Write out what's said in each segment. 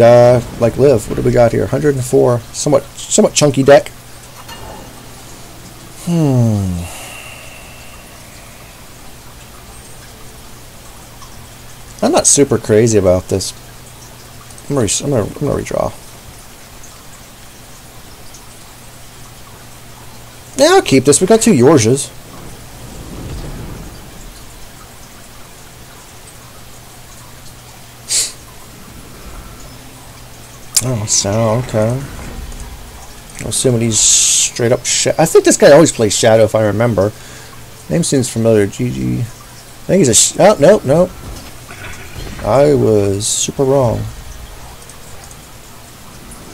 uh, like live. What do we got here? 104. Somewhat, somewhat chunky deck. Hmm. I'm not super crazy about this. I'm gonna, I'm gonna, I'm gonna redraw. Yeah, I'll keep this. We got two Yorjas. Oh, so okay. I'm assuming he's straight up. I think this guy always plays Shadow, if I remember. Name seems familiar. GG. I think he's a. Oh, nope, nope. I was super wrong.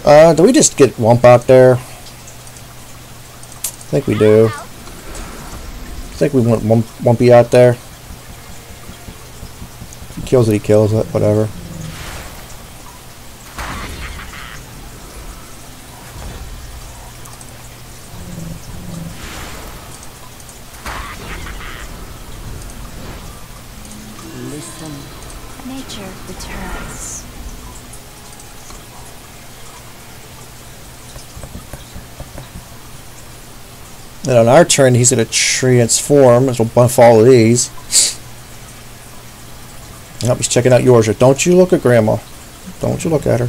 Uh, do we just get Wump out there? I think we do. I think we want Wump Wumpy out there. If he kills it, he kills it, whatever. Then on our turn, he's going to transform. We'll buff all of these. Yep, he's checking out yours. Don't you look at Grandma. Don't you look at her.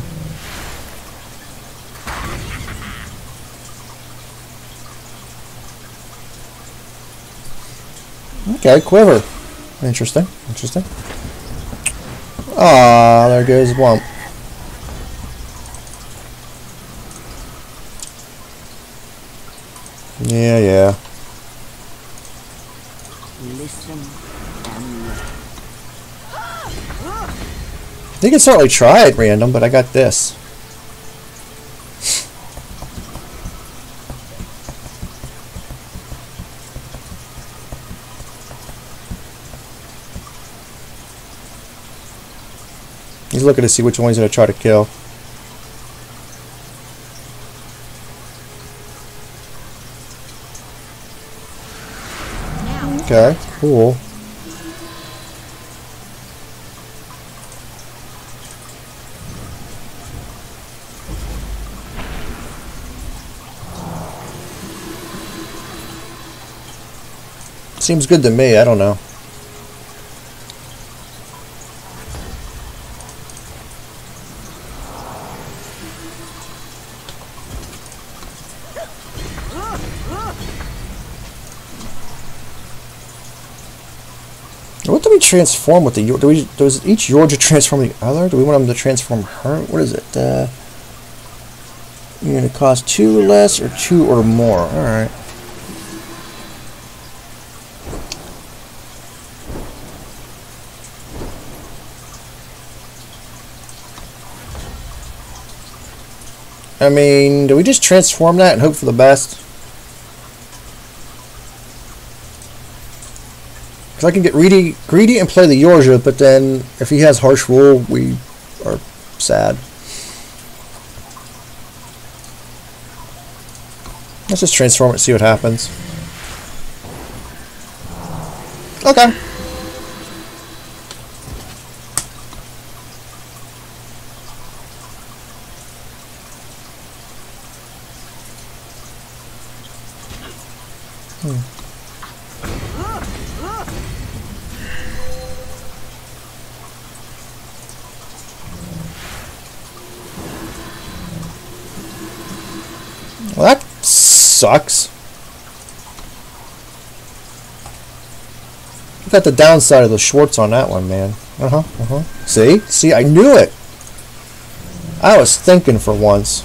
Okay, Quiver. Interesting. Interesting. Ah, there goes Wump. Yeah, yeah. Listen You can certainly try it random, but I got this. He's looking to see which one he's going to try to kill. Okay, cool. Seems good to me, I don't know. Transform with the do we does each Yorja transform the other? Do we want them to transform her? What is it? Uh, you're gonna cost two less or two or more. All right. I mean, do we just transform that and hope for the best? Because I can get greedy, greedy and play the Yorja, but then if he has Harsh Rule, we are sad. Let's just transform it and see what happens. Okay. Hmm. Sucks. Look at the downside of the Schwartz on that one, man. Uh-huh, uh-huh. See? See, I knew it! I was thinking for once.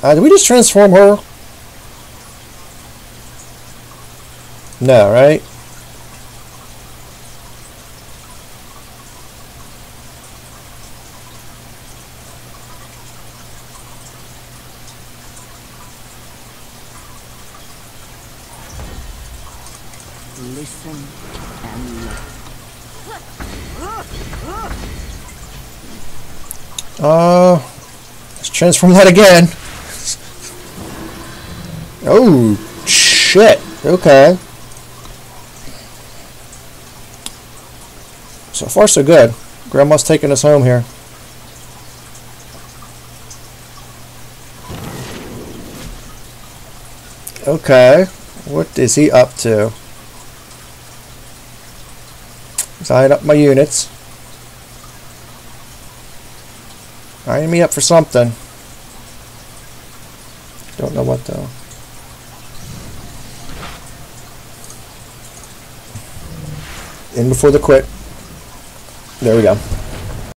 Uh, did we just transform her? No, right? Listen and look. Uh, let's transform that again. Oh, shit. Okay. So far, so good. Grandma's taking us home here. Okay. What is he up to? Eyeing up my units. Eyeing me up for something. Don't know what though. In before the quit. There we go.